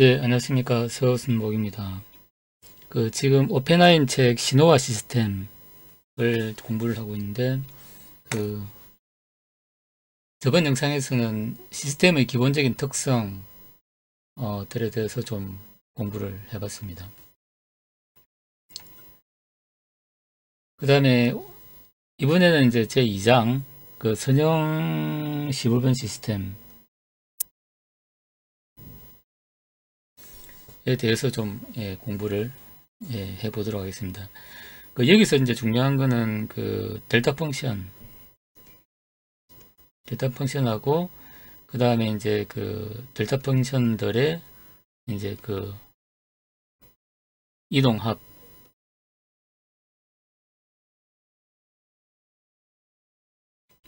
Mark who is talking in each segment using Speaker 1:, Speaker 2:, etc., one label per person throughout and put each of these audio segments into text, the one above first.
Speaker 1: 예, 안녕하십니까. 서순목입니다. 그, 지금 오펜하임 책 신호화 시스템을 공부를 하고 있는데, 그, 저번 영상에서는 시스템의 기본적인 특성, 어, 들에 대해서 좀 공부를 해봤습니다. 그 다음에, 이번에는 이제 제 2장, 그 선형 시불변 시스템, 대해서 좀 예, 공부를 예, 해보도록 하겠습니다. 그 여기서 이제 중요한 거는 그 델타 펑션, 델타 펑션하고 그 다음에 이제 그 델타 펑션들의 이제 그 이동합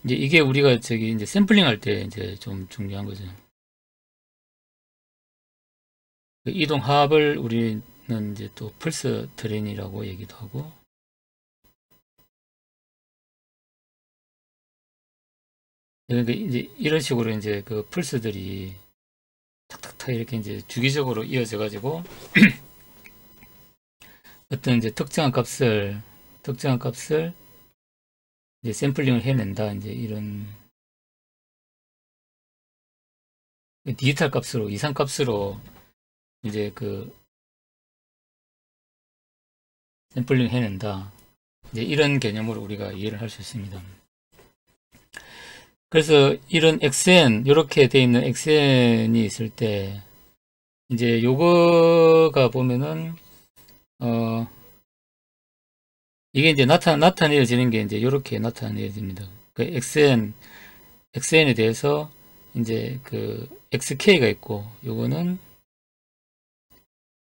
Speaker 1: 이제 이게 우리가 저기 이제 샘플링 할 때 이제 좀 중요한 거죠. 그 이동 합을 우리는 이제 또 pulse train이라고 얘기도 하고. 그러니까 이제 이런 식으로 이제 그 펄스들이 탁탁탁 이렇게 이제 주기적으로 이어져 가지고 어떤 이제 특정한 값을 특정한 값을 이제 샘플링을 해낸다 이제 이런 디지털 값으로 이상 값으로 이제 그 샘플링 해낸다. 이제 이런 개념으로 우리가 이해를 할 수 있습니다. 그래서 이런 xn 이렇게 돼 있는 xn이 있을 때 이제 요거가 보면은 어 이게 이제 나타 나타내어지는 게 이제 이렇게 나타내어집니다. 그 xn xn에 대해서 이제 그 xk가 있고 요거는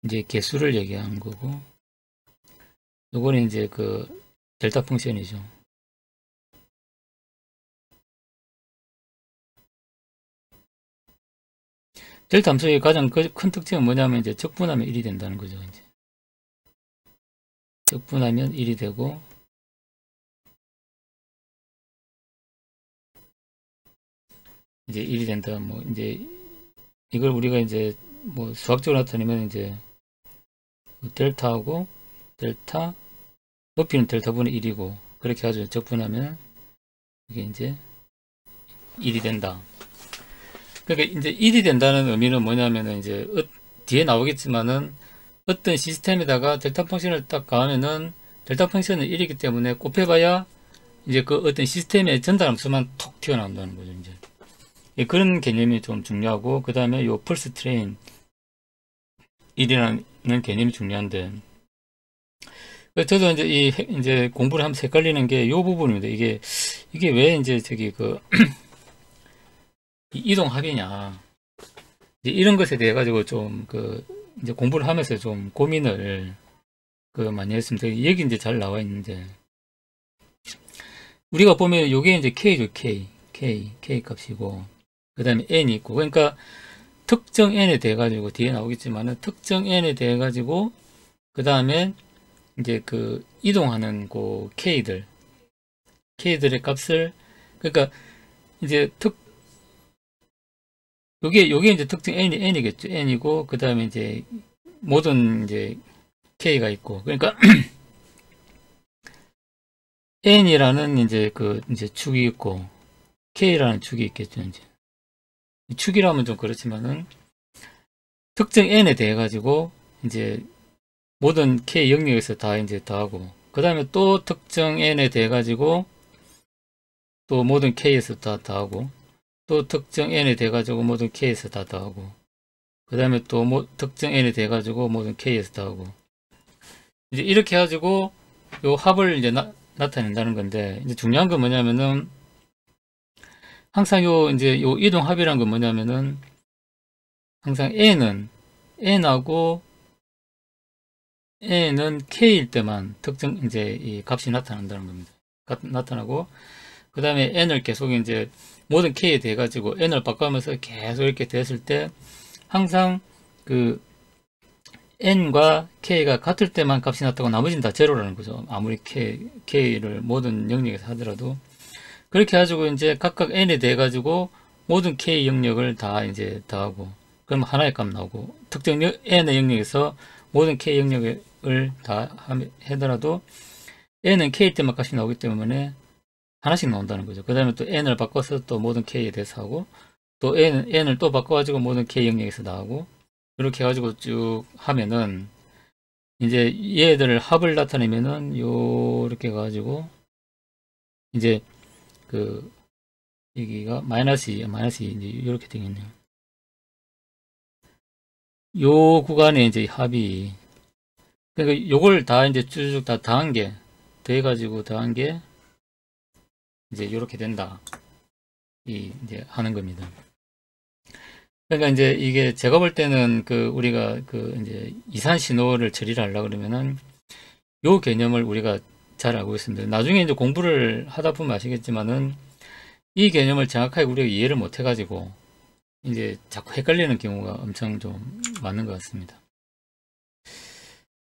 Speaker 1: 이제 개수를 얘기하는 거고 요거는 이제 그 델타 펑션이죠. 델타 함수의 가장 큰 특징은 뭐냐면 이제 적분하면 1이 된다는 거죠. 이제 적분하면 1이 되고 이제 1이 된다. 뭐 이제 이걸 우리가 이제 뭐 수학적으로 나타내면 이제 델타하고 델타 높이는 델타분의 1이고 그렇게 가지고 적분하면 이게 이제 1이 된다. 그러니까 이제 1이 된다는 의미는 뭐냐면은 이제 뒤에 나오겠지만은 어떤 시스템에다가 delta function을 딱 가하면은 delta function은 1이기 때문에 곱해봐야 이제 그 어떤 시스템의 전달 함수만 톡 튀어나온다는 거죠. 이제 예, 그런 개념이 좀 중요하고 그 다음에 요 pulse train이라는 개념이 중요한데. 저도 이제 이 이제 공부를 하면서 헷갈리는 게요 부분입니다. 이게 이게 왜 이제 저기 그 이동 합이냐. 이런 것에 대해 가지고 좀 그 이제 공부를 하면서 좀 고민을 그 많이 했습니다. 여기 이제 잘 나와 있는데. 우리가 보면 요게 이제 K죠 K. K K 값이고. 그 다음에 N이 있고. 그러니까 특정 n에 대해 가지고 뒤에 나오겠지만은 특정 n에 대해 가지고 그 다음에 이제 그 이동하는 그 k들 k들의 값을 그러니까 이제 특 요게 요게 이제 특정 n이 n이겠죠. N이고 그 다음에 이제 모든 이제 k가 있고. 그러니까 n이라는 이제 그 이제 축이 있고 k라는 축이 있겠죠 이제 축이라면 좀 그렇지만은 특정 n에 대해 가지고 이제 모든 k 영역에서 다 이제 더하고 그 다음에 또 특정 n에 대해 가지고 또 모든 k에서 다 더하고 또 특정 n에 대해 가지고 모든 k에서 다 더하고 그 다음에 또 뭐, 특정 n에 대해 가지고 모든 k에서 더하고. 이제 이렇게 해가지고 요 합을 이제 나, 나타낸다는 건데 이제 중요한 건 뭐냐면은 항상 요 이제 요 이동 합이란 건 뭐냐면은 항상 n은 n하고 n은 k일 때만 특정 이제 이 값이 나타난다는 겁니다. 나타나고 그 다음에 n을 계속 이제 모든 k에 대해 가지고 n을 바꿔가면서 계속 이렇게 됐을 때 항상 그 n과 k가 같을 때만 값이 나타나고 나머지는 다 제로라는 거죠. 아무리 k, k를 모든 영역에서 하더라도 그렇게 가지고 이제 각각 n에 대해 가지고 모든 k 영역을 다 이제 더하고 그 그럼 하나의 값 나오고 특정 n의 영역에서 모든 k 영역을 다 하더라도 n은 k 때만 값이 나오기 때문에 하나씩 나온다는 거죠. 그 다음에 또 n을 바꿔서 또 모든 k에 대해서 하고 또 n, n을 또 바꿔가지고 모든 k 영역에서 나오고 이렇게 해가지고 쭉 하면은 이제 얘들을 합을 나타내면은 요렇게 해가지고 이제 그 여기가 마이너스 2, 마이너스 2 이제 이렇게 되겠네요. 요 구간에 이제 합이 그러니까 요걸 다 이제 쭉쭉 다 더한 게 더해가지고 더한 게 이제 이렇게 된다. 이 이제 하는 겁니다. 그러니까 이제 이게 제가 볼 때는 그 우리가 그 이제 이산 신호를 처리를 하려 그러면은 요 개념을 우리가 잘 알고 있습니다. 나중에 이제 공부를 하다 보면 아시겠지만은 이 개념을 정확하게 우리가 이해를 못 해가지고 이제 자꾸 헷갈리는 경우가 엄청 좀 많은 것 같습니다.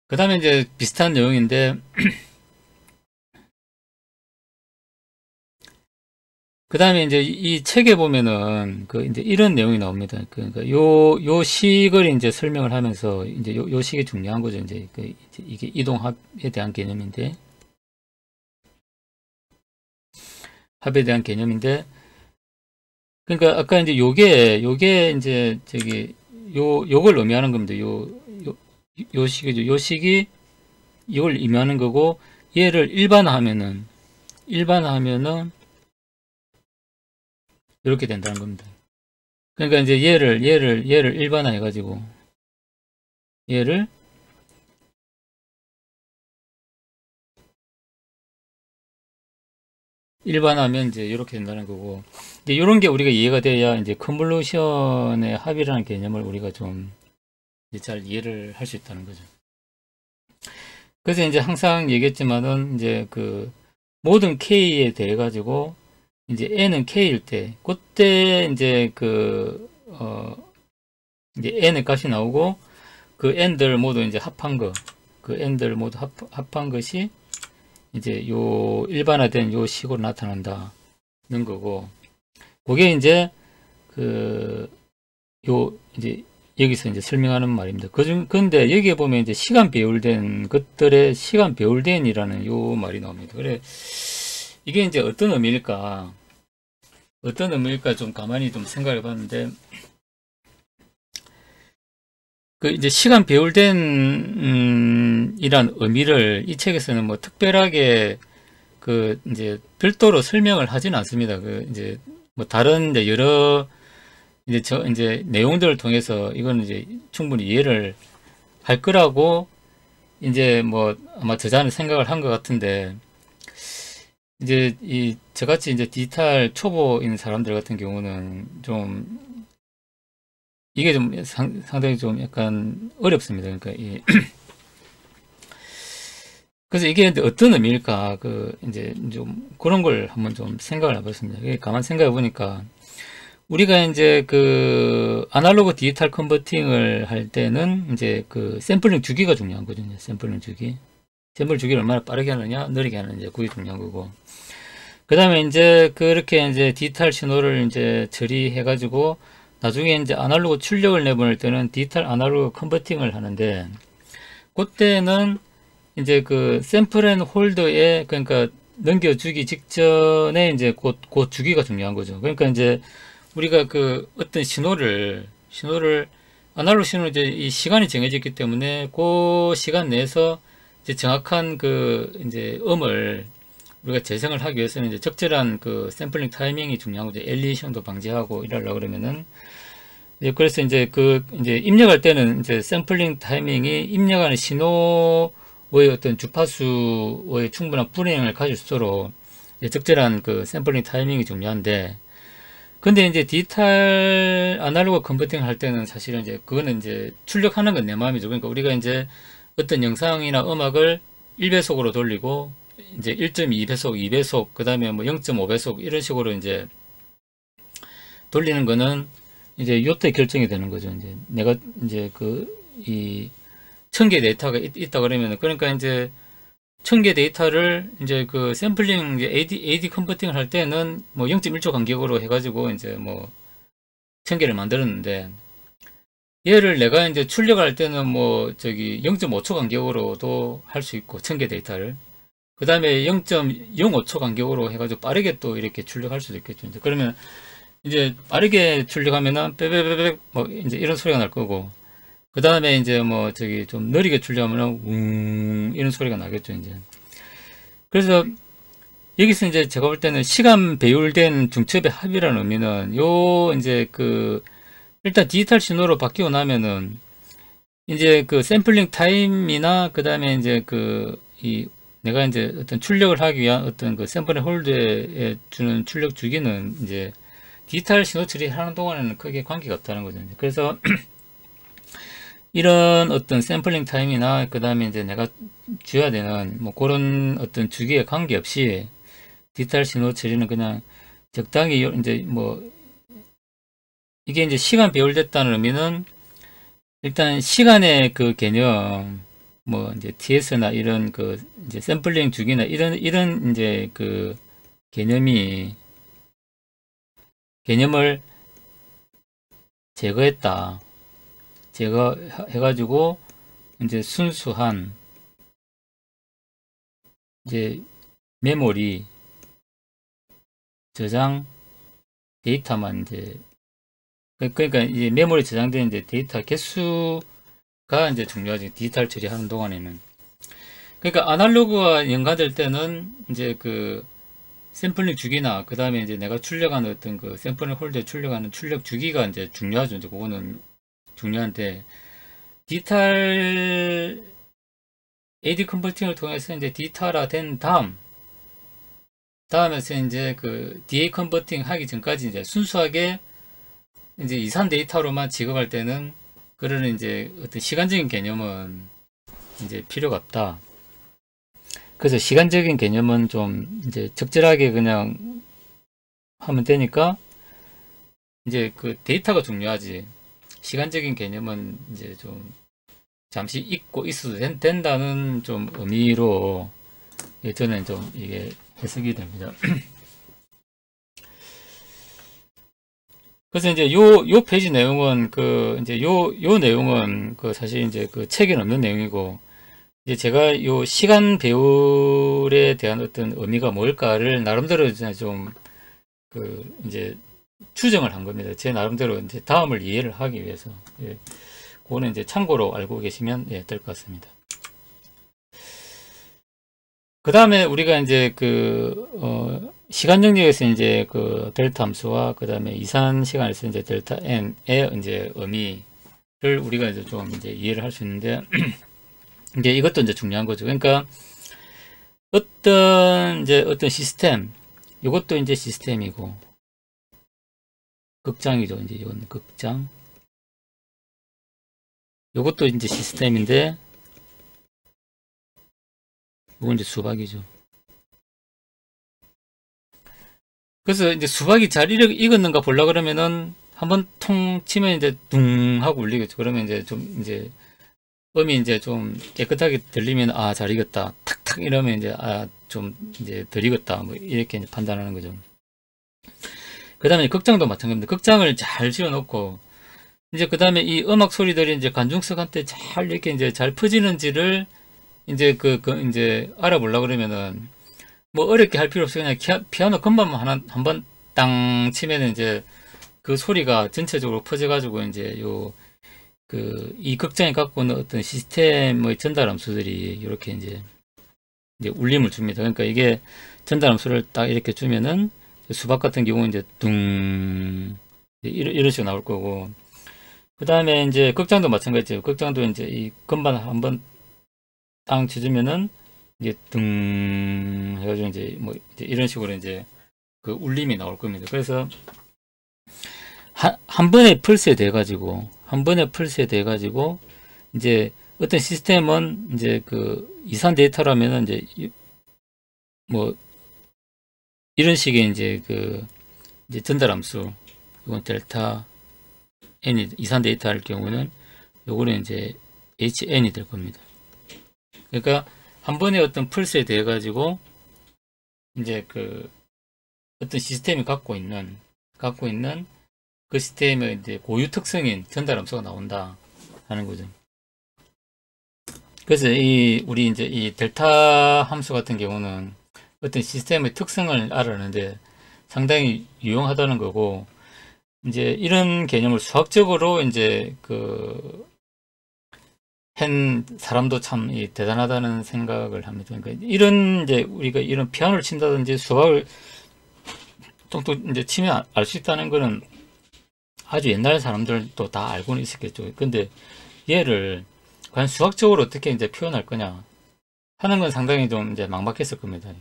Speaker 1: 그 다음에 이제 비슷한 내용인데 그 다음에 이제 이 책에 보면은 그 이제 이런 내용이 나옵니다. 그러니까 요, 요 식을 이제 설명을 하면서 이제 요, 요 식이 중요한 거죠. 이제 그 이제 이게 이동합에 대한 개념인데 합에 대한 개념인데 그러니까 아까 이제 요게 요게 이제 저기 요 요걸 의미하는 겁니다. 요 요 요 식이죠. 요 식이 이걸 의미하는 거고 얘를 일반화하면은 일반화하면은 이렇게 된다는 겁니다. 그러니까 이제 얘를 얘를 얘를 일반화 해 가지고 얘를 일반화하면 이제 이렇게 된다는 거고 이제 이런 게 우리가 이해가 돼야 이제 컨볼루션의 합이라는 개념을 우리가 좀 잘 이해를 할 수 있다는 거죠. 그래서 이제 항상 얘기했지만은 이제 그 모든 k에 대해 가지고 이제 n은 k일 때 그때 이제 그 어 이제 n의 값이 나오고 그 n들 모두 이제 합한 거그 n들 모두 합, 합한 것이 이제 요 일반화된 요 식으로 나타난다는 거고 그게 이제 그 요 이제 여기서 이제 설명하는 말입니다. 그중 근데 여기에 보면 이제 시간 배율된 것들의 시간 배율된이라는 요 말이 나옵니다. 그래 이게 이제 어떤 의미일까? 어떤 의미일까 좀 가만히 좀 생각해 봤는데 그 이제 시간 배울된 음, 이란 의미를 이 책에서는 뭐 특별하게 그 이제 별도로 설명을 하지는 않습니다. 그 이제 뭐 다른 이제 여러 이제 저 이제 내용들을 통해서 이거는 이제 충분히 이해를 할 거라고 이제 뭐 아마 저자는 생각을 한 것 같은데 이제 이 저같이 이제 디지털 초보인 사람들 같은 경우는 좀 이게 좀 상, 상당히 좀 약간 어렵습니다. 그러니까 이 그래서 이게 어떤 의미일까 그 이제 좀 그런 걸 한번 좀 생각을 해봤습니다. 가만 생각해 보니까 우리가 이제 그 아날로그 디지털 컨버팅을 할 때는 이제 그 샘플링 주기가 중요한 거거든요. 샘플링 주기. 샘플 주기를 얼마나 빠르게 하느냐, 느리게 하느냐, 그게 중요한 거고. 그 다음에 이제 그렇게 이제 디지털 신호를 이제 처리해 가지고 나중에 이제 아날로그 출력을 내보낼 때는 디지털 아날로그 컨버팅을 하는데 그때는 이제 그 sample and holder에 그러니까 넘겨주기 직전에 이제 곧, 곧 주기가 중요한 거죠. 그러니까 이제 우리가 그 어떤 신호를 신호를 아날로그 신호 이제 이 시간이 정해졌기 때문에 그 시간 내에서 이제 정확한 그 이제 음을 우리가 재생을 하기 위해서는 이제 적절한 그 샘플링 타이밍이 중요한 거죠. aliasing도 방지하고 이러려 그러면은 이제 그래서 이제 그 이제 입력할 때는 이제 샘플링 타이밍이 입력하는 신호의 어떤 주파수의 충분한 불행을 가질 수 있도록 적절한 그 샘플링 타이밍이 중요한데 근데 이제 디지털 아날로그 컨버팅 할 때는 사실은 이제 그거는 이제 출력하는 건 내 마음이죠. 그러니까 우리가 이제 어떤 영상이나 음악을 1배속으로 돌리고 이제 1.2배속, 2배속, 그 다음에 뭐 0.5배속 이런 식으로 이제 돌리는 거는 이제 요때 결정이 되는 거죠. 이제 내가 이제 그 이 천 개 데이터가 있, 다 그러면 그러니까 이제 천 개 데이터를 이제 그 샘플링 이제 AD AD 컨버팅을 할 때는 뭐 0.1초 간격으로 해가지고 이제 뭐 천 개를 만들었는데 얘를 내가 이제 출력할 때는 뭐 저기 0.5초 간격으로도 할 수 있고 1000개 데이터를 그 다음에 0.05초 간격으로 해가지고 빠르게 또 이렇게 출력할 수도 있겠죠. 이제 그러면 이제 빠르게 출력하면은 빼빼빼빼 뭐 이제 이런 소리가 날 거고 그 다음에 이제 뭐 저기 좀 느리게 출력하면은 웅 이런 소리가 나겠죠. 이제 그래서 여기서 이제 제가 볼 때는 시간 배율된 중첩의 합이라는 의미는 요 이제 그 일단 디지털 신호로 바뀌고 나면은 이제 그 샘플링 타임이나 그 다음에 이제 그 이 내가 이제 어떤 출력을 하기 위한 어떤 그 샘플의 홀드에 주는 출력 주기는 이제 디지털 신호 처리하는 동안에는 크게 관계가 없다는 거죠. 그래서 이런 어떤 샘플링 타임이나 그 다음에 이제 내가 줘야 되는 뭐 그런 어떤 주기에 관계없이 디지털 신호 처리는 그냥 적당히 이제 뭐 이게 이제 시간 배열됐다는 의미는 일단 시간의 그 개념 뭐 이제 TS나 이런 그 이제 샘플링 주기나 이런 이런 이제 그 개념이 개념을 제거했다. 제거해가지고 이제 순수한 이제 메모리 저장 데이터만 이제 그, 그러니까 이제 메모리 저장된 이제 데이터 개수가 이제 중요하지 디지털 처리하는 동안에는 그러니까 아날로그와 연관될 때는 이제 그 샘플링 주기나 그 다음에 이제 내가 출력하는 어떤 그 샘플링 홀더에 출력하는 출력 주기가 이제 중요하죠. 이제 그거는 중요한데 디지털 AD 컨버팅을 통해서 이제 디지털화 된 다음 다음에서 이제 그 DA converting 하기 전까지 이제 순수하게 이제 이산 데이터로만 취급할 때는 그런 이제 어떤 시간적인 개념은 이제 필요가 없다. 그래서 시간적인 개념은 좀 이제 적절하게 그냥 하면 되니까 이제 그 데이터가 중요하지. 시간적인 개념은 이제 좀 잠시 잊고 있어도 된, 다는좀 의미로 예, 저는 좀 이게 해석이 됩니다. 그래서 이제 요, 요 페이지 내용은 그, 이제 요, 요 내용은 그 사실 이제 그 책에는 없는 내용이고, 이제 제가 요 시간 배율에 대한 어떤 의미가 뭘까를 나름대로 좀그 이제 추정을 한 겁니다. 제 나름대로 이제 다음을 이해를 하기 위해서. 예. 그거는 이제 참고로 알고 계시면 예, 될 것 같습니다. 그 다음에 우리가 이제 그, 어, 시간 영역에서 이제 그 델타 함수와 그 다음에 이산 시간에서 이제 델타 n의 이제 의미를 우리가 이제 좀 이제 이해를 할 수 있는데, 이제 이것도 이제 중요한 거죠. 그러니까 어떤 이제 어떤 시스템, 이것도 이제 시스템이고, 극장이죠. 이제 이건 극장. 이것도 이제 시스템인데, 이건 이제 수박이죠. 그래서 이제 수박이 잘 익었는가 보려 그러면은 한번 통 치면 이제 둥 하고 울리겠죠. 그러면 이제 좀 이제 음이 이제 좀 깨끗하게 들리면 아 잘 익었다. 탁탁 이러면 이제 아 좀 이제 덜 익었다. 뭐 이렇게 판단하는 거죠. 그 다음에 극장도 마찬가지입니다. 극장을 잘 지어 놓고 이제 그 다음에 이 음악 소리들이 이제 관중석한테 잘 이렇게 이제 잘 퍼지는지를 이제 그, 그 이제 알아보려 그러면은 뭐 어렵게 할 필요 없이 그냥 피아노 건반만 하나 한 번 땅 치면은 이제 그 소리가 전체적으로 퍼져가지고 이제 요 그 이 극장이 갖고 있는 어떤 시스템의 전달 함수들이 이렇게 이제 이제 울림을 줍니다. 그러니까 이게 전달 함수를 딱 이렇게 주면은 수박 같은 경우는 이제 둥 이런, 이런 식으로 나올 거고 그 다음에 이제 극장도 마찬가지죠. 극장도 이제 이 건반 한번 땅 쳐주면은 이제 등 해가지고 이제 뭐 이제 이런 식으로 이제 그 울림이 나올 겁니다. 그래서 한, 한 번에 풀세 돼 가지고 한 번에 풀세 돼 가지고 이제 어떤 시스템은 이제 그 이산 데이터라면은 이제 뭐 이런 식의 이제 그 이제 전달 함수 이건 델타 n이 이산 데이터 할 경우는 요거는 이제 hn이 될 겁니다. 그러니까 한 번에 어떤 풀스에 대해 가지고 이제 그 어떤 시스템이 갖고 있는 갖고 있는 그 시스템의 이제 고유 특성인 전달 함수가 나온다 하는 거죠. 그래서 이 우리 이제 이 델타 함수 같은 경우는 어떤 시스템의 특성을 알아내는데 상당히 유용하다는 거고 이제 이런 개념을 수학적으로 이제 그 한 사람도 참 대단하다는 생각을 합니다. 그러니까 이런 이제 우리가 이런 피아노를 친다든지 수학을 또 이제 치면 알 수 있다는 거는 아주 옛날 사람들도 다 알고는 있었겠죠. 근데 얘를 과연 수학적으로 어떻게 이제 표현할 거냐 하는 건 상당히 좀 이제 막막했을 겁니다.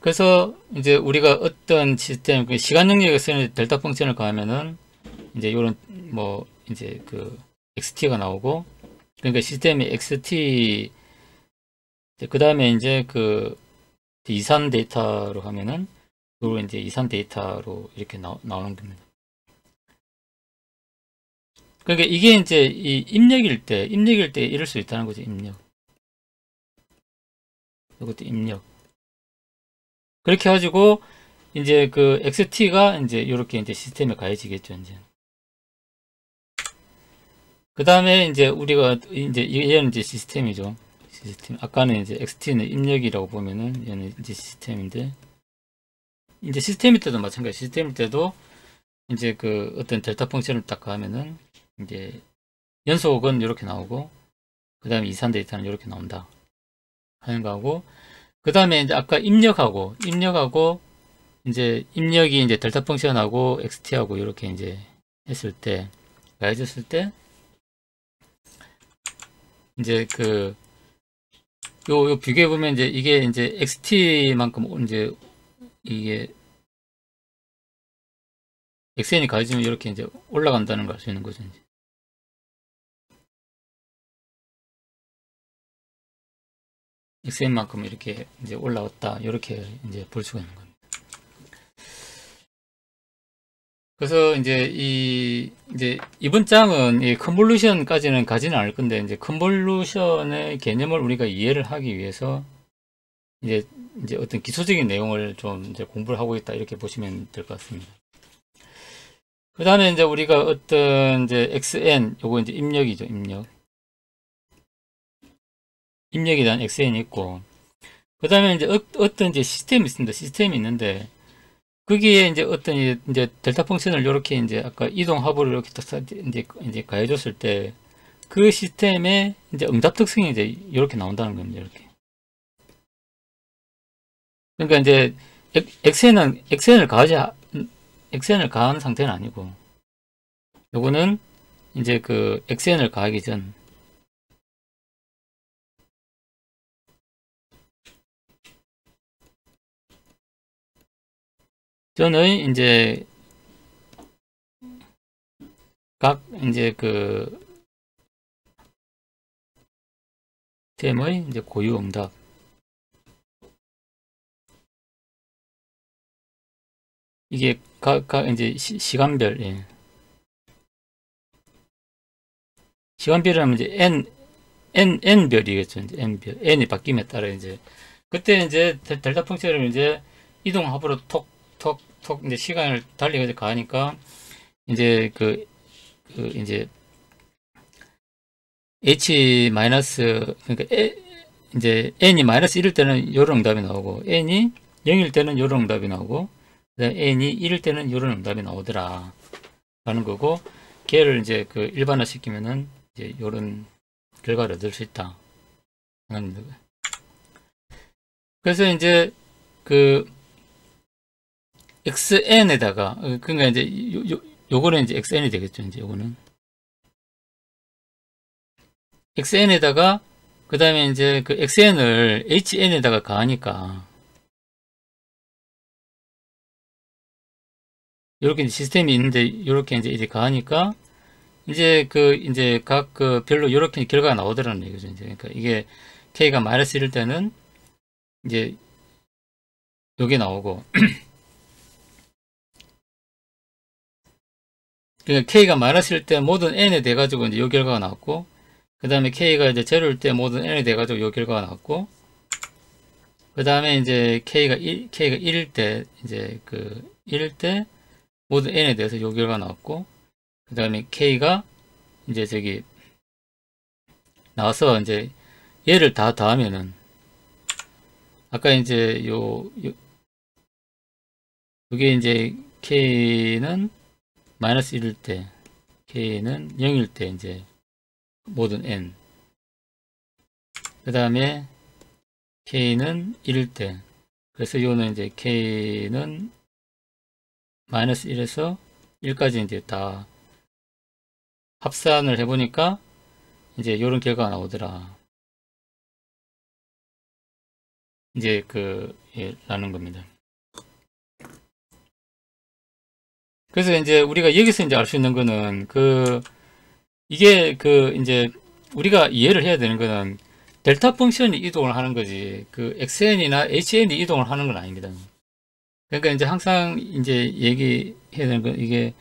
Speaker 1: 그래서 이제 우리가 어떤 시스템, 그 시간 영역에 쓰는 델타 펑션을 가하면은 이제 이런 뭐 이제 그 XT가 나오고 그러니까 시스템이 XT 그 다음에 이제 그 이산 데이터로 하면은 그리고 이제 이산 데이터로 이렇게 나, 나오는 겁니다. 그러니까 이게 이제 이 입력일 때, 입력일 때 이럴 수 있다는 거죠, 입력. 이것도 입력. 그렇게 해가지고, 이제 그 XT가 이제 이렇게 이제 시스템에 가해지겠죠, 이제. 그 다음에 이제 우리가 이제 얘는 이제 시스템이죠. 시스템. 아까는 이제 XT는 입력이라고 보면은 얘는 이제 시스템인데, 이제 시스템일 때도 마찬가지. 시스템일 때도 이제 그 어떤 델타 펑션을 딱 하면은 이제 연속은 이렇게 나오고 그 다음에 이산 데이터는 이렇게 나온다 하는 거하고 그 다음에 이제 아까 입력하고 입력하고 이제 입력이 이제 델타 펑션하고 xt하고 이렇게 이제 했을 때 가해졌을 때 이제 그 요, 요 비교해 보면 이제 이게 이제 xt만큼 이제 이게 xn이 가해지면 이렇게 이제 올라간다는 걸 알 수 있는 거죠. 이제. xn만큼 이렇게 이제 올라왔다 이렇게 이제 볼 수가 있는 겁니다. 그래서 이제 이 이제 이번 장은 이 convolution까지는 가지는 않을 건데 이제 convolution의 개념을 우리가 이해를 하기 위해서 이제 이제 어떤 기초적인 내용을 좀 이제 공부를 하고 있다 이렇게 보시면 될 것 같습니다. 그 다음에 이제 우리가 어떤 이제 xn 요거 이제 입력이죠 입력 대한 xn이 있고 그 다음에 이제 어떤 이제 시스템이 있습니다. 시스템이 있는데 거기에 이제 어떤 이제 델타 펑션을 이렇게 이제 아까 이동 하부를 이렇게 이제 이제 가해줬을 때 그 시스템의 이제 응답 특성이 이제 이렇게 나온다는 겁니다. 이렇게. 그러니까 이제 엑셀은 엑셀을 가하지 엑셀을 가한 상태는 아니고 요거는 이제 그 엑셀을 가하기 전 저는 이제 각 이제 그 템의 이제 고유 응답 이게 각, 각 이제 시, 간별 예. 시간별이라면 이제 n n n 별이겠죠 이제 n 별 n이 바뀜에 따라 이제 그때 이제 델타 펑션을 이제 이동 합으로 톡 톡, 톡, 이제 시간을 달리 가니까, 이제 그, 그, 이제, h 마이너스, 그러니까, 에, 이제, n이 마이너스 1일 때는 요런 응답이 나오고, n이 0일 때는 요런 응답이 나오고, n이 1일 때는 요런 응답이 나오더라. 라는 거고, 걔를 이제 그 일반화 시키면은, 이제 요런 결과를 얻을 수 있다. 그래서 이제, 그, xn에다가 그러니까 이제 요, 요, 요거는 이제 xn이 되겠죠 이제 요거는. Xn에다가 그 다음에 이제 그 xn을 hn에다가 가하니까. 이렇게 시스템이 있는데 이렇게 이제 이제 가하니까 이제 그 이제 각 그 별로 이렇게 결과가 나오더라는 얘기죠 이제. 그러니까 이게 k가 마이너스 1일 때는 이제 요게 나오고 그러니까 K가 마이너스일 때 모든 N에 돼가지고 이제 요 결과가 나왔고, 그 다음에 K가 이제 제로일 때 모든 N에 돼가지고 요 결과가 나왔고, 그 다음에 이제 K가 1, K가 1일 때, 이제 그 1일 때 모든 N에 대해서 요 결과 나왔고, 그 다음에 K가 이제 저기 나와서 이제 얘를 다 더하면은 아까 이제 요, 요 이게 이제 K는 마이너스 1일 때 K는 0일 때 이제 모든 N. 그 다음에 K는 1일 때. 그래서 요는 이제 K는 마이너스 1에서 1까지 이제 다 합산을 해보니까 이제 요런 결과가 나오더라. 이제 그 예, 라는 겁니다 그래서 이제 우리가 여기서 이제 알 수 있는 거는 그 이게 그 이제 우리가 이해를 해야 되는 거는 델타 펑션이 이동을 하는 거지 그 xn이나 hn이 이동을 하는 건 아닙니다. 그러니까 이제 항상 이제 얘기해야 되는 건 이게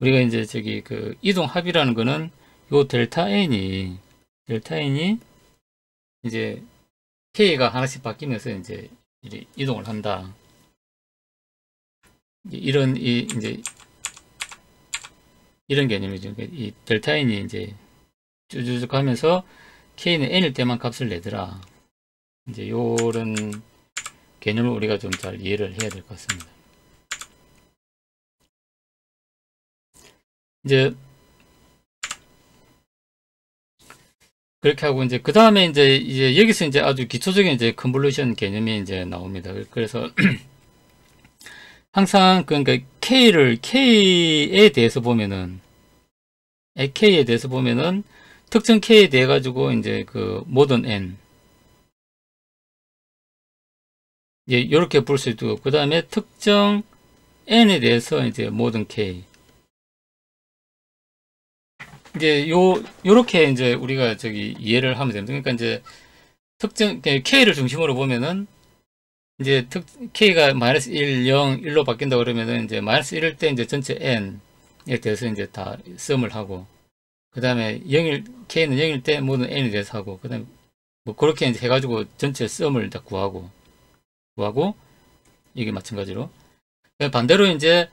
Speaker 1: 우리가 이제 저기 그 이동 합이라는 거는 요 델타 n이 델타 n이 이제 k가 하나씩 바뀌면서 이제 이동을 한다. 이런 이 이제 이런 개념이죠. 이 델타 n이 이제 쭉쭉 가면서 k는 n일 때만 값을 내더라. 이제 요런 개념을 우리가 좀 잘 이해를 해야 될 것 같습니다. 이제 그렇게 하고 이제 그 다음에 이제 이제 여기서 이제 아주 기초적인 이제 컨볼루션 개념이 이제 나옵니다. 그래서 항상 그러니까 K를 K에 대해서 보면은 K에 대해서 보면은 특정 K에 대해 가지고 이제 그 모든 N 이제 이렇게 볼 수 있고 그 다음에 특정 N에 대해서 이제 모든 K 이제 요 요렇게 이제 우리가 저기 이해를 하면 됩니다. 그러니까 이제 특정 K를 중심으로 보면은 이제 특, K가 마이너스 1, 0, 1로 바뀐다 그러면은 이제 마이너스 1일 때 이제 전체 N에 대해서 이제 다 썸을 하고, 그 다음에 0일, K는 0일 때 모든 N에 대해서 하고, 그 다음에 뭐 그렇게 이제 해가지고 전체 썸을 다 구하고, 구하고, 이게 마찬가지로. 반대로 이제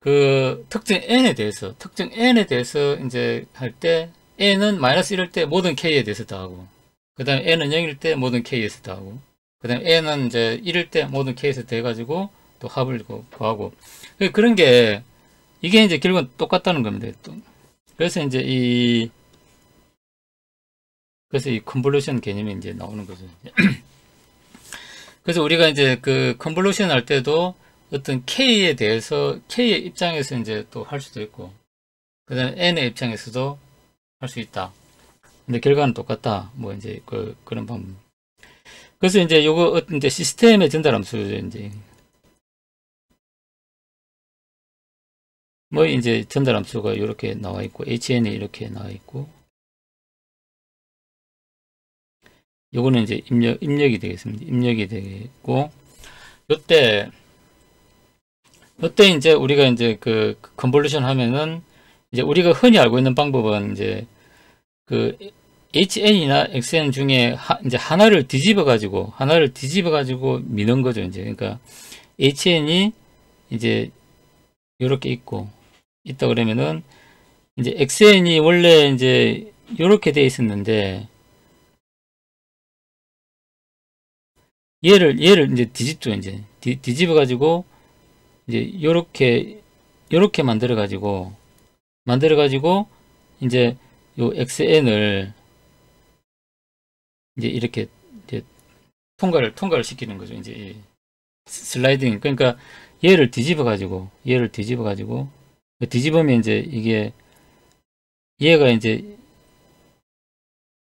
Speaker 1: 그 특정 N에 대해서, 특정 N에 대해서 이제 할 때, N은 마이너스 1일 때 모든 K에 대해서 다 하고, 그 다음에 N은 0일 때 모든 K에서 다 하고, 그 다음에 N은 이제 1일 때 모든 K에서 돼가지고 또 합을 구하고 그 그런 게 이게 이제 결국은 똑같다는 겁니다. 또. 그래서 이제 이 그래서 이 convolution 개념이 이제 나오는 거죠. 그래서 우리가 이제 그 convolution 할 때도 어떤 K에 대해서 K의 입장에서 이제 또 할 수도 있고 그 다음에 N의 입장에서도 할 수 있다. 근데 결과는 똑같다. 뭐 이제 그 그런 방법. 그래서 이제 요거 어떤 이제 시스템의 전달 함수죠, 이제. 뭐 이제 전달 함수가 이렇게 나와 있고 HN이 이렇게 나와 있고 요거는 이제 입력 입력이 되겠습니다. 입력이 되고 요때 요때 이제 우리가 이제 그 컨볼루션 하면은 이제 우리가 흔히 알고 있는 방법은 이제 그 HN이나 XN 중에 하, 이제 하나를 뒤집어 가지고 하나를 뒤집어 가지고 미는 거죠 이제. 그러니까 HN이 이제 이렇게 있고 있다 그러면은 이제 XN이 원래 이제 이렇게 돼 있었는데 얘를 얘를 이제 뒤집죠 이제. 뒤, 뒤집어 가지고 이제 이렇게 이렇게 만들어 가지고 만들어 가지고 이제 요 XN을 이제 이렇게 이제 통과를 통과를 시키는 거죠. 이제 슬라이딩 그러니까 얘를 뒤집어 가지고 얘를 뒤집어 가지고 뒤집으면 이제 이게 얘가 이제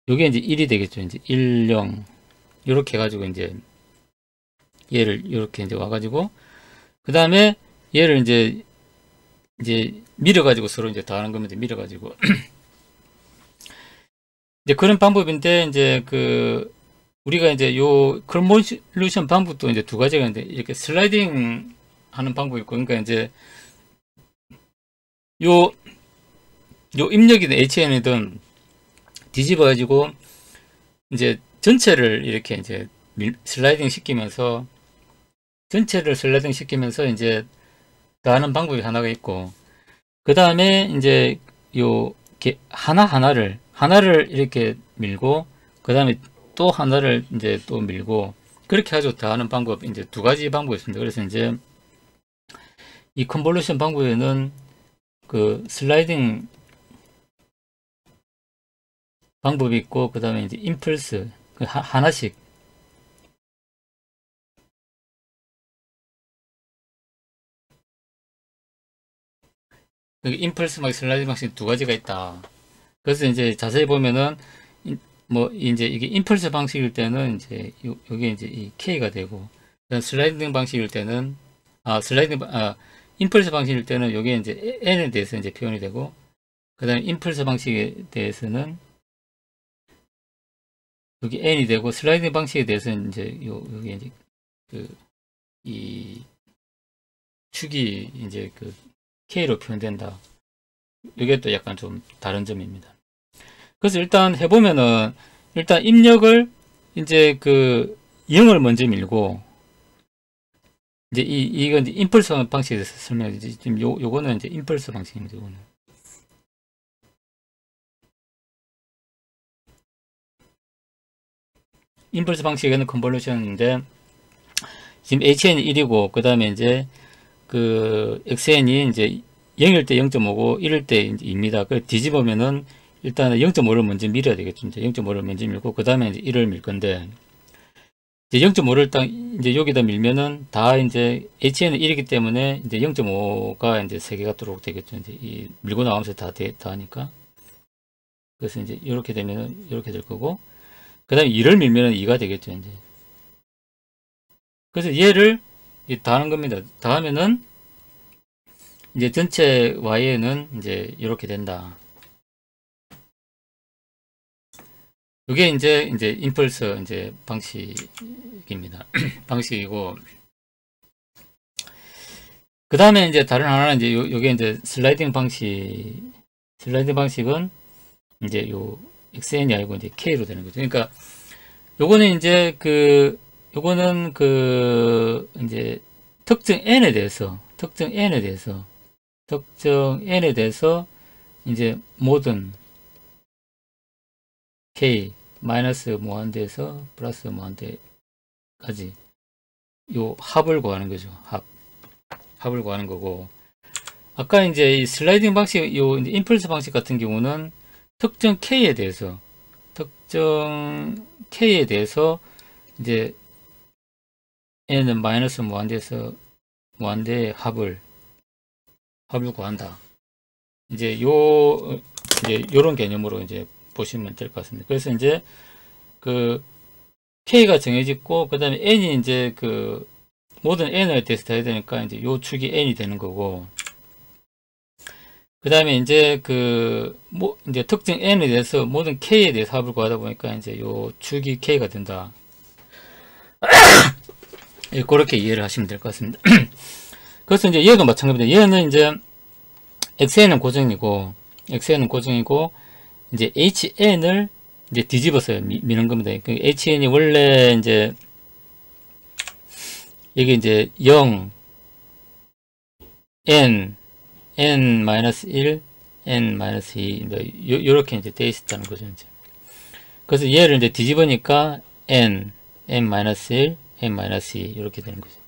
Speaker 1: 요게 이제 1이 되겠죠. 이제 1, 0 이렇게 해가지고 이제 얘를 이렇게 이제 와가지고 그 다음에 얘를 이제 이제 밀어가지고 서로 이제 더하는 겁니다. 밀어가지고 이제 그런 방법인데 이제 그 우리가 이제 요 컨볼루션 방법도 이제 두 가지가 있는데 이렇게 슬라이딩 하는 방법이 있고 그러니까 이제 요 요 입력이든 HN이든 뒤집어 가지고 이제 전체를 이렇게 이제 밀, 슬라이딩 시키면서 전체를 슬라이딩 시키면서 이제 더하는 방법이 하나가 있고 그 다음에 이제 요 하나 하나를 하나를 이렇게 밀고 그 다음에 또 하나를 이제 또 밀고 그렇게 해서 더하는 방법 이제 두 가지 방법이 있습니다. 그래서 이제 이 convolution 방법에는 그 슬라이딩 방법이 있고 그 다음에 이제 임펄스 그 하나씩 임펄스 막 슬라이딩 방식 두 가지가 있다. 그래서 이제 자세히 보면은 뭐 이제 이게 임펄스 방식일 때는 이제 요, 요게 이제 이 K가 되고 슬라이딩 방식일 때는 아 슬라이딩 아 임펄스 방식일 때는 요게 이제 N에 대해서 이제 표현이 되고 그다음에 임펄스 방식에 대해서는 여기 N이 되고 슬라이딩 방식에 대해서는 이제 요 여기 이제 그 이 축이 이제 그 K로 표현된다. 이게 또 약간 좀 다른 점입니다. 그래서 일단 해보면은 일단 입력을 이제 그 0을 먼저 밀고 이제 이 이건 이제 임펄스 방식에 대해서 설명해 주지 지금 요 요거는 이제 임펄스 방식입니다. 요거는. 임펄스 방식에는 컨볼루션인데 지금 HN이 1이고 그 다음에 이제 그 xn이 이제 0일 때 0.5고 1일 때 2입니다. 그 뒤집으면은 일단은 0.5를 먼저 밀어야 되겠죠. 이제 0.5를 먼저 밀고 그 다음에 이제 1을 밀 건데 이제 0.5를 딱 이제 여기다 밀면은 다 이제 HN은 1이기 때문에 이제 0.5가 이제 3개가 들어오게 되겠죠. 이제 이 밀고 나가면서 다, 돼, 다 하니까. 그래서 이제 이렇게 되면은 이렇게 될 거고 그 다음에 2를 밀면은 2가 되겠죠. 이제. 그래서 얘를 다 하는 겁니다. 다 하면은 이제 전체 y는 이제 이렇게 된다. 이게 이제 이제 임펄스 이제 방식입니다. 방식이고 그 다음에 이제 다른 하나는 이제 요, 요게 이제 슬라이딩 방식 슬라이딩 방식은 이제 요 xn이 아니고 이제 k로 되는 거죠. 그러니까 요거는 이제 그 요거는 그 이제 특정 n에 대해서 특정 n에 대해서 특정 n에 대해서 이제 모든 k 마이너스 무한대에서 플러스 무한대까지 요 합을 구하는 거죠. 합 합을 구하는 거고 아까 이제 이 슬라이딩 방식 요 임플스 방식 같은 경우는 특정 k에 대해서 특정 k에 대해서 이제 n은 마이너스 무한대에서 무한대의 합을 합을 구한다. 이제 요 이제 요런 개념으로 이제 보시면 될 것 같습니다. 그래서 이제 그 k가 정해졌고 그다음에 n이 이제 그 모든 n을 해야 되니까 이제 요 축이 n이 되는 거고 그 다음에 이제 그, 뭐, 이제 특정 n에 대해서 모든 k에 대해서 합을 구하다 보니까 이제 요 축이 k가 된다. 예, 그렇게 이해를 하시면 될 것 같습니다. 그래서 이제 얘도 마찬가지입니다. 얘는 이제 xn은 고정이고 xn은 고정이고 이제 hn을 이제 뒤집어서 미, 는 겁니다. 그 hn이 원래 이제 여기 이제 0 n n-1 n-2 뭐 요렇게 이제 돼 있었다는 거죠. 이제. 그래서 얘를 이제 뒤집으니까 n n-1 n-2 이렇게 되는 거죠.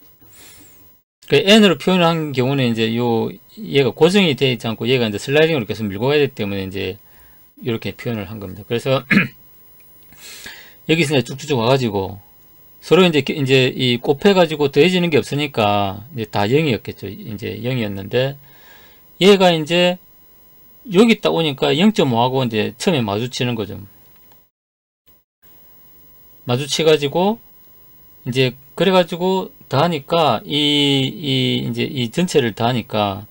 Speaker 1: 그 n으로 표현한 경우는 이제 요 얘가 고정이 되어 있지 않고 얘가 이제 슬라이딩으로 계속 밀고 가야 되기 때문에 이제 이렇게 표현을 한 겁니다. 그래서 여기서 이제 쭉쭉쭉 와가지고 서로 이제 이제 이 곱해가지고 더해지는 게 없으니까 이제 다 0이었겠죠. 이제 0이었는데 얘가 이제 여기 딱 오니까 0.5하고 이제 처음에 마주치는 거죠. 마주치가지고 이제 그래가지고 더하니까 이, 이 이제 이 전체를 더하니까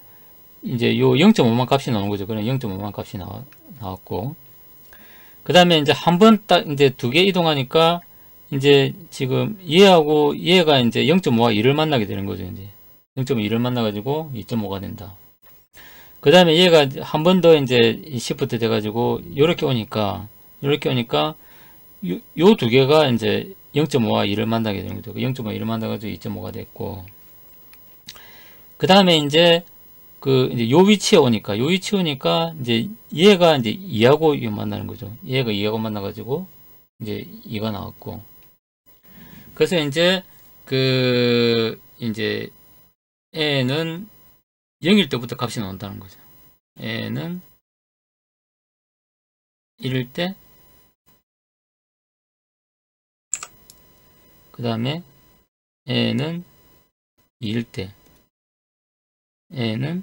Speaker 1: 이제 요 0.5만 값이 나오는 거죠. 그럼 0.5만 값이 나와, 나왔고 그 다음에 이제 한 번 딱 이제 두 개 이동하니까 이제 지금 얘하고 얘가 이제 0.5와 2를 만나게 되는 거죠. 이제 0.2를 만나가지고 2.5가 된다. 그 다음에 얘가 한 번 더 이제 시프트 돼가지고 요렇게 오니까 요렇게 오니까 요 두 개가 이제 0.5와 2를 만나게 되는 거죠. 0.5, 2를 만나가지고 2.5가 됐고, 그 다음에 이제 그 이제 요 위치에 오니까 요 위치에 오니까 이제 얘가 이제 2하고 이거 만나는 거죠. 얘가 2하고 만나가지고 이제 2가 나왔고, 그래서 이제 그 이제 애는 0일 때부터 값이 나온다는 거죠. 애는 1일 때, 그 다음에 애는 2일 때, 애는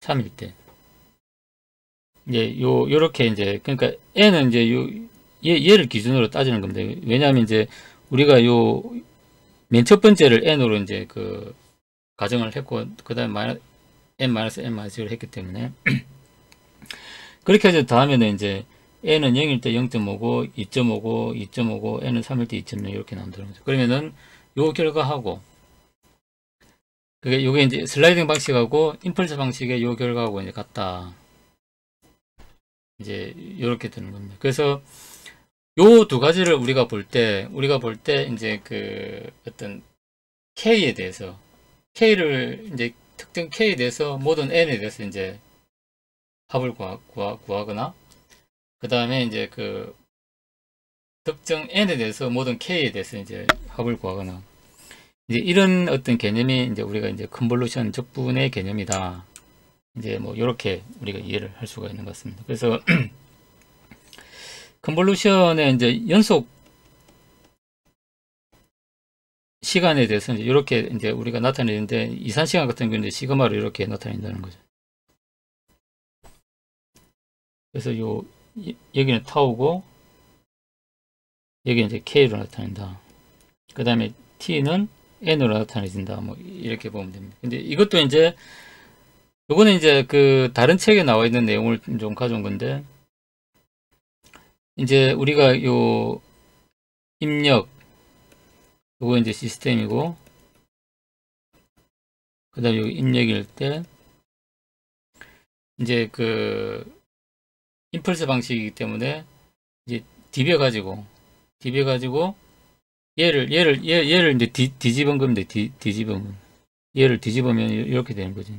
Speaker 1: 3일 때. 이제 요, 요렇게 이제, 그러니까 애는 이제 요, 얘, 얘를 기준으로 따지는 겁니다. 왜냐하면 이제 우리가 요, 맨 첫 번째를 n으로 이제 그, 가정을 했고, 그 다음에 마이너, n-n-1을 했기 때문에. 그렇게 해서 다음에는 이제, n은 0일 때 0.5고, 2.5고, 2.5고, n은 3일 때2.6 이렇게 나온다는 거죠. 그러면은, 요 결과하고, 그게 요게 이제 슬라이딩 방식하고 임펄스 방식의 요 결과하고 이제 같다. 이제 요렇게 되는 겁니다. 그래서 요 두 가지를 우리가 볼 때, 우리가 볼 때 이제 그 어떤 K에 대해서 K를 이제 특정 K에 대해서 모든 N에 대해서 이제 합을 구하, 구하, 구하거나 그 다음에 이제 그 특정 N에 대해서 모든 K에 대해서 이제 합을 구하거나 이제 이런 어떤 개념이 이제 우리가 이제 컨볼루션 적분의 개념이다. 이제 뭐 이렇게 우리가 이해를 할 수가 있는 것 같습니다. 그래서 컨볼루션의 이제 연속 시간에 대해서 이제 이렇게 이제 우리가 나타내는데 이산 시간 같은 경우는 시그마로 이렇게 나타낸다는 거죠. 그래서 요 여기는 타우고 여기 이제 k로 나타낸다. 그 다음에 t는 n으로 나타내진다. 뭐 이렇게 보면 됩니다. 근데 이것도 이제 요거는 이제 그 다른 책에 나와 있는 내용을 좀 가져온 건데 이제 우리가 요 입력 요거 이제 시스템이고 그 다음에 요 입력일 때 이제 그 임펄스 방식이기 때문에 이제 디벼 가지고 디벼 가지고 얘를 얘를 얘, 얘를 이제 뒤, 뒤집은 겁니다. 뒤, 뒤집으면 얘를 뒤집으면 이렇게 되는 거죠.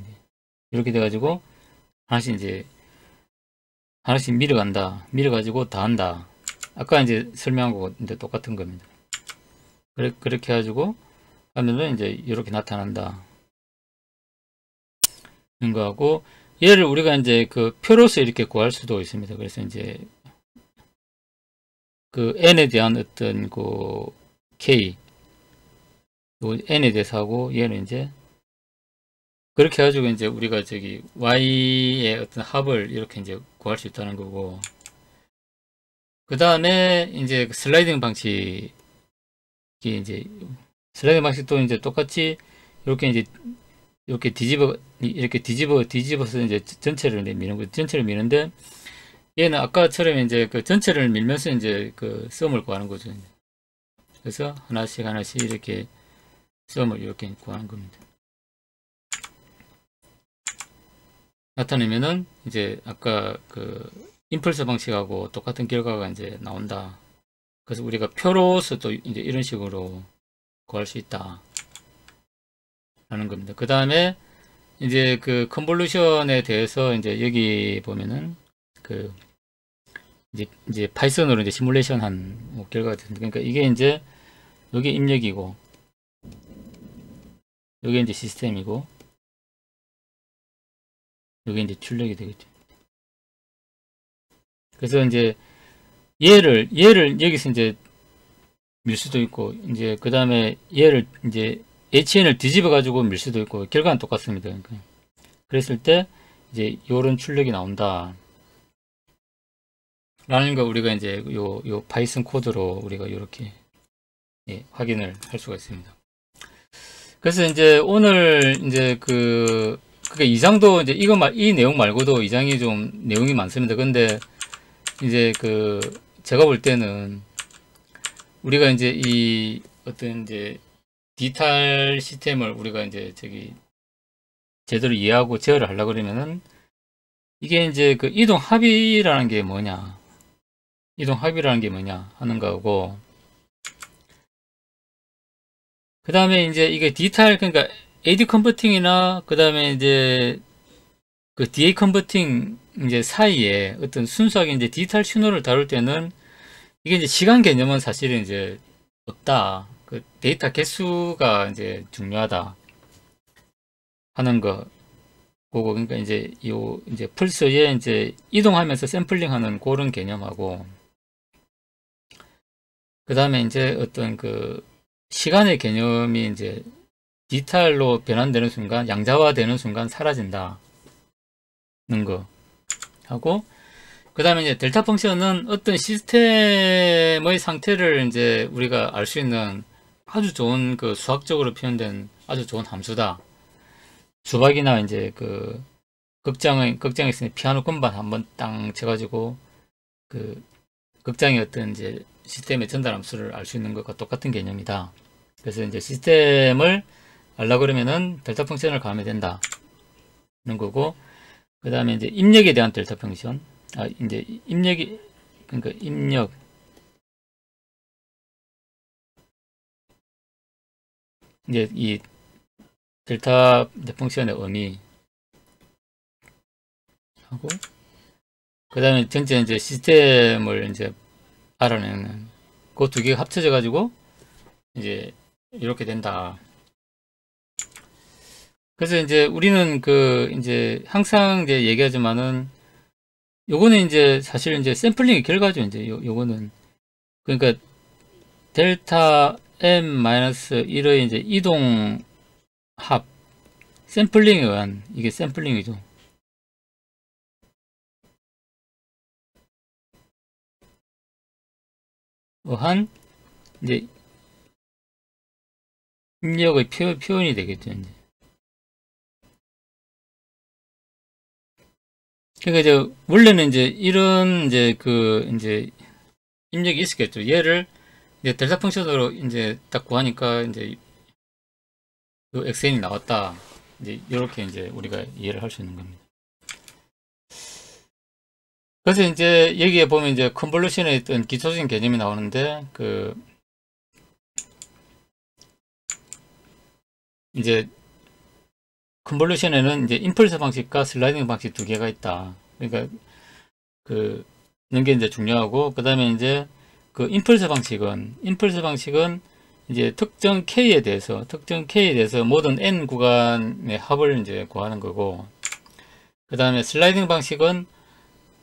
Speaker 1: 이렇게 돼 가지고 하나씩 이제 하나씩 밀어간다. 밀어가지고 다 한다. 아까 이제 설명한 거 이제 똑같은 겁니다. 그래, 그렇게 해가지고 하면은 이제 이렇게 나타난다. 이런 거하고 얘를 우리가 이제 그 표로서 이렇게 구할 수도 있습니다. 그래서 이제 그 n에 대한 어떤 그 k 요 n에 대해서 하고 얘는 이제 그렇게 해가지고 이제 우리가 저기 y의 어떤 합을 이렇게 이제 구할 수 있다는 거고 그 다음에 이제 그 슬라이딩 방식이 이제 슬라이딩 방식도 이제 똑같이 이렇게 이제 이렇게 뒤집어 이렇게 뒤집어 뒤집어서 이제 전체를 미는 거 전체를 미는데 얘는 아까처럼 이제 그 전체를 밀면서 이제 그 썸을 구하는 거죠. 그래서 하나씩 하나씩 이렇게 썸을 이렇게 구하는 겁니다. 나타내면은 이제 아까 그 임펄스 방식하고 똑같은 결과가 이제 나온다. 그래서 우리가 표로서도 이제 이런 식으로 구할 수 있다. 라는 겁니다. 그 다음에 이제 그 convolution에 대해서 이제 여기 보면은 그 이제 이제 Python으로 이제 시뮬레이션 한 뭐 결과가 됐습니다. 그러니까 이게 이제 여기 입력이고 여기 이제 시스템이고 여기 이제 출력이 되겠죠. 그래서 이제 얘를 얘를 여기서 이제 밀 수도 있고 이제 그 다음에 얘를 이제 HN을 뒤집어 가지고 밀 수도 있고 결과는 똑같습니다. 그랬을 때 이제 요런 출력이 나온다. 라는 거 우리가 이제 요, 요 Python 코드로 우리가 이렇게 예, 확인을 할 수가 있습니다. 그래서 이제 오늘 이제 그 그러니까 이장도 이제 이거 말, 이 내용 말고도 이장이 좀 내용이 많습니다. 근데 이제 그 제가 볼 때는 우리가 이제 이 어떤 이제 디지털 시스템을 우리가 이제 저기 제대로 이해하고 제어를 하려 그러면은 이게 이제 그 이동 합의라는 게 뭐냐 이동 합의라는 게 뭐냐 하는 거고 그 다음에 이제 이게 디지털, 그러니까 AD 컨버팅이나 그 다음에 이제 그 DA 컨버팅 이제 사이에 어떤 순수하게 이제 디지털 신호를 다룰 때는 이게 이제 시간 개념은 사실은 이제 없다. 그 데이터 개수가 이제 중요하다. 하는 거. 그거 그러니까 이제 요 이제 플스에 이제 이동하면서 샘플링하는 그런 개념하고 그 다음에 이제 어떤 그 시간의 개념이 이제 디지털로 변환되는 순간 양자화되는 순간 사라진다. 는 거. 하고 그 다음에 이제 델타 펑션은 어떤 시스템의 상태를 이제 우리가 알 수 있는 아주 좋은 그 수학적으로 표현된 아주 좋은 함수다. 수박이나 이제 그 극장의 극장에 있으면 피아노 건반 한번 땅 쳐가지고 그 극장의 어떤 이제 시스템의 전달 함수를 알 수 있는 것과 똑같은 개념이다. 그래서 이제 시스템을 알라 그러면은 델타 펑션을 가하면 된다. 는 거고 그 다음에 이제 입력에 대한 델타 펑션 아 이제 입력이 그러니까 입력 이제 이 델타 펑션의 의미 하고 그 다음에 전체 이제 시스템을 이제 알아내는 그 두 개가 합쳐져 가지고 이제 이렇게 된다. 그래서 이제 우리는 그 이제 항상 이제 얘기하지만은 요거는 이제 사실 이제 샘플링의 결과죠. 이제 요, 요거는 그러니까 델타 m-1의 이제 이동 합 샘플링에 의한 이게 샘플링이죠. 의한 이제 입력의 표, 표현이 되겠죠. 이제. 그러니까 이제 원래는 이제 이런 이제 그 이제 입력이 있었겠죠. 얘를 이제 델타 펑션으로 이제 딱 구하니까 이제 요 xn이 나왔다. 이제 이렇게 이제 우리가 이해를 할 수 있는 겁니다. 그래서 이제 여기에 보면 이제 convolution에 있던 기초적인 개념이 나오는데 그 이제 convolution에는 이제 임펄스 방식과 슬라이딩 방식 두 개가 있다. 그러니까 그 있는 게 이제 중요하고 그 다음에 이제 그 임펄스 방식은 임펄스 방식은 이제 특정 K에 대해서 특정 K에 대해서 모든 N 구간의 합을 이제 구하는 거고 그 다음에 슬라이딩 방식은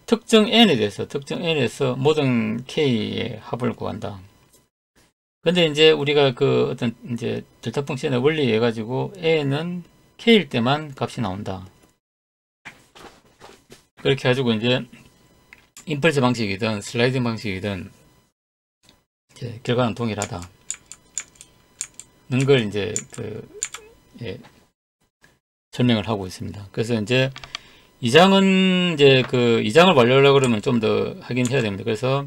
Speaker 1: 특정 N에 대해서 특정 N에서 모든 K의 합을 구한다. 근데 이제 우리가 그 어떤 이제 델타 펑션의 원리에 가지고 N은 K일 때만 값이 나온다. 그렇게 가지고 이제 임펄스 방식이든 슬라이딩 방식이든 이제 결과는 동일하다. 는걸 이제 그 예, 설명을 하고 있습니다. 그래서 이제 이 장은 이제 그 이 장을 완료하려고 그러면 좀 더 하긴 해야 됩니다. 그래서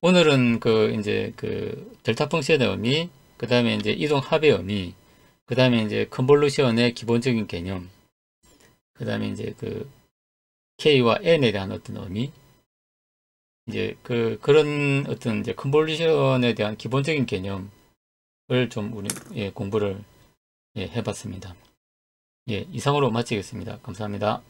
Speaker 1: 오늘은 그 이제 그 delta function의 의미, 그 다음에 이제 이동 합의 의미, 그 다음에 이제 convolution의 기본적인 개념, 그 다음에 이제 그 K와 N에 대한 어떤 의미, 이제 그 그런 어떤 이제 convolution에 대한 기본적인 개념을 좀 우리 예, 공부를 예, 해봤습니다. 예, 이상으로 마치겠습니다. 감사합니다.